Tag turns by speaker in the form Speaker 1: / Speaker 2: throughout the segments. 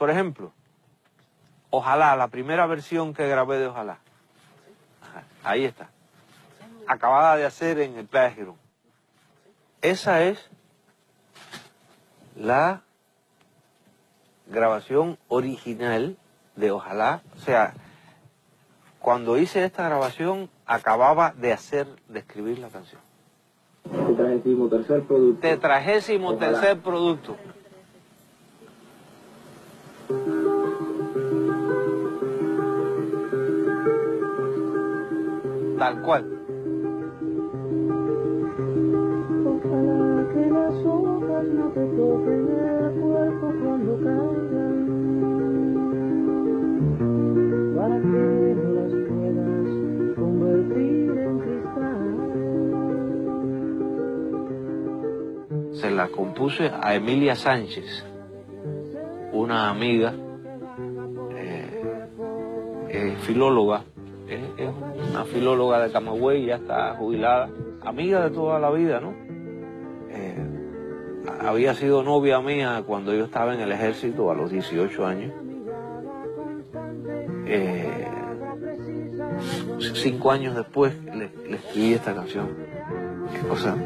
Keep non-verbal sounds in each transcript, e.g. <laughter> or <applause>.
Speaker 1: Por ejemplo, Ojalá, la primera versión que grabé de Ojalá. ahí está. Acabada de hacer en el Girón. Esa es la grabación original de Ojalá. O sea, cuando hice esta grabación acababa de hacer, de escribir la canción.
Speaker 2: Tetragésimo tercer producto.
Speaker 1: Tetragésimo tercer producto. Tal cual.
Speaker 3: Ojalá que las hojas no te toquen el cuerpo cuando caigan, para que no las puedas convertir en cristal.
Speaker 1: Se la compuse a Emilia Sánchez, una amiga, eh, eh, filóloga, es una filóloga de Camagüey, ya está jubilada, amiga de toda la vida, ¿no? Eh, había sido novia mía cuando yo estaba en el ejército a los 18 años. Eh, cinco años después le, le escribí esta canción. Qué cosa.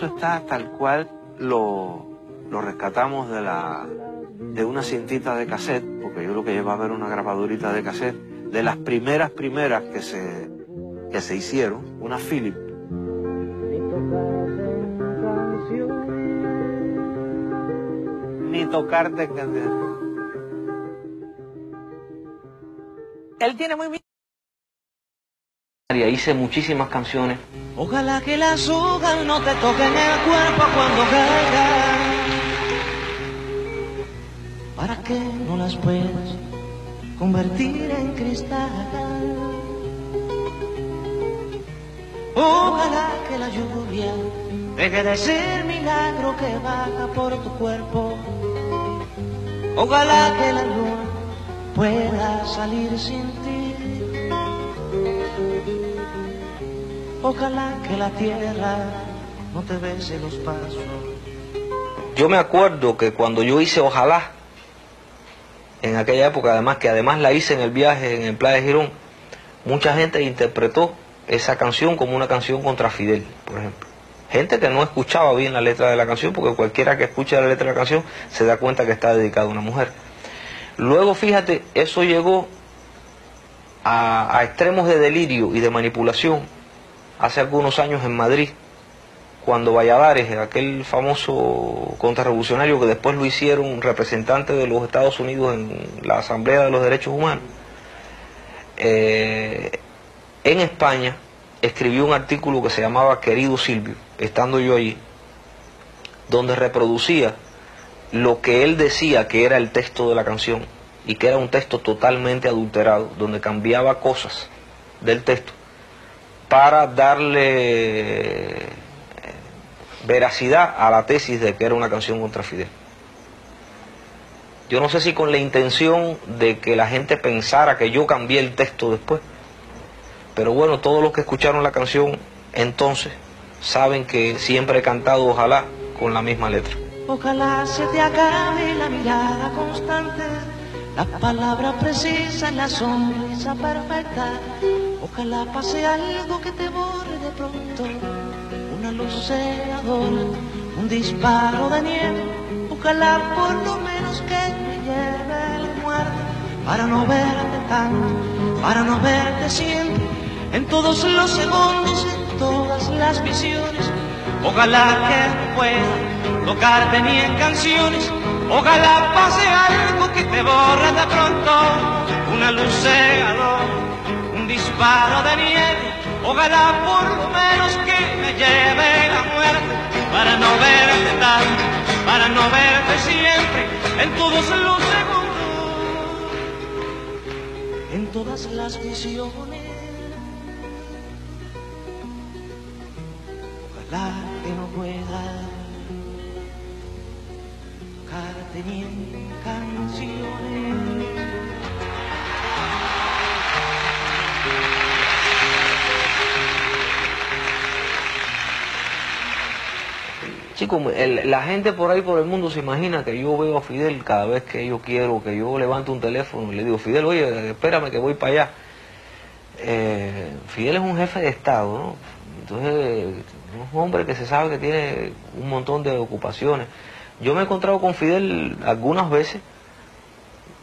Speaker 1: Eso está tal cual lo, lo rescatamos de la de una cintita de cassette, porque yo creo que lleva a ver una grabadorita de cassette, de las primeras primeras que se, que se hicieron, una Philip.
Speaker 3: Ni tocarte en canciones.
Speaker 1: Ni tocarte en canción.
Speaker 4: Él tiene muy bien.
Speaker 1: Hice muchísimas canciones.
Speaker 4: Ojalá que las hojas no te toquen el cuerpo cuando caigan. Para que no las puedas convertir en cristal. Ojalá que la lluvia deje de ser milagro que baja por tu cuerpo. Ojalá que la luna pueda salir sin ti. Ojalá que la tierra no te bese los pasos.
Speaker 1: Yo me acuerdo que cuando yo hice Ojalá, en aquella época además, que además la hice en el viaje en el Playa de Girón, mucha gente interpretó esa canción como una canción contra Fidel, por ejemplo. Gente que no escuchaba bien la letra de la canción, porque cualquiera que escuche la letra de la canción se da cuenta que está dedicada a una mujer. Luego, fíjate, eso llegó a, a extremos de delirio y de manipulación hace algunos años en Madrid, cuando Valladares, aquel famoso contrarrevolucionario que después lo hicieron representante de los Estados Unidos en la Asamblea de los Derechos Humanos, eh, en España escribió un artículo que se llamaba Querido Silvio, estando yo allí, donde reproducía lo que él decía que era el texto de la canción y que era un texto totalmente adulterado, donde cambiaba cosas del texto para darle eh, veracidad a la tesis de que era una canción contra Fidel. Yo no sé si con la intención de que la gente pensara que yo cambié el texto después, pero bueno, todos los que escucharon la canción entonces saben que siempre he cantado ojalá con la misma letra.
Speaker 4: Ojalá se te acabe la mirada constante, la palabra precisa, la sonrisa perfecta. Ojalá pase algo que te borre de pronto, una luz un disparo de nieve. Ojalá por lo menos que me lleve la muerte, para no verte tanto, para no verte siempre, en todos los segundos, en todas las visiones. Ojalá que no pueda tocarte ni en canciones. Ojalá pase algo que disparo de nieve. Ojalá por lo menos que me lleve la muerte para no verte tanto, para no verte siempre, en todos los segundos, en todas las visiones. Ojalá que no pueda tocarte ni en canciones.
Speaker 1: Chicos, la gente por ahí por el mundo se imagina que yo veo a Fidel cada vez que yo quiero, que yo levanto un teléfono y le digo, Fidel, oye, espérame que voy para allá. Eh, Fidel es un jefe de Estado, ¿no? Entonces, es un hombre que se sabe que tiene un montón de ocupaciones. Yo me he encontrado con Fidel algunas veces,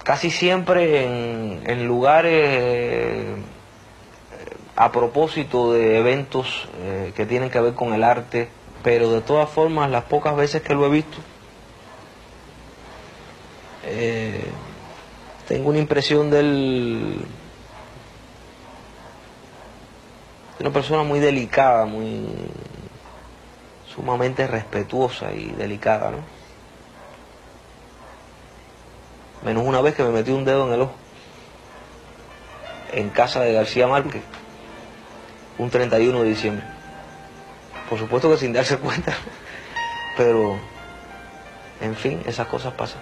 Speaker 1: casi siempre en, en lugares eh, a propósito de eventos eh, que tienen que ver con el arte, pero de todas formas, las pocas veces que lo he visto, eh, tengo una impresión de una persona muy delicada, muy sumamente respetuosa y delicada, ¿no? Menos una vez que me metí un dedo en el ojo, en casa de García Márquez, un 31 de diciembre. Por supuesto que sin darse cuenta, <laughs> pero en fin, esas cosas pasan.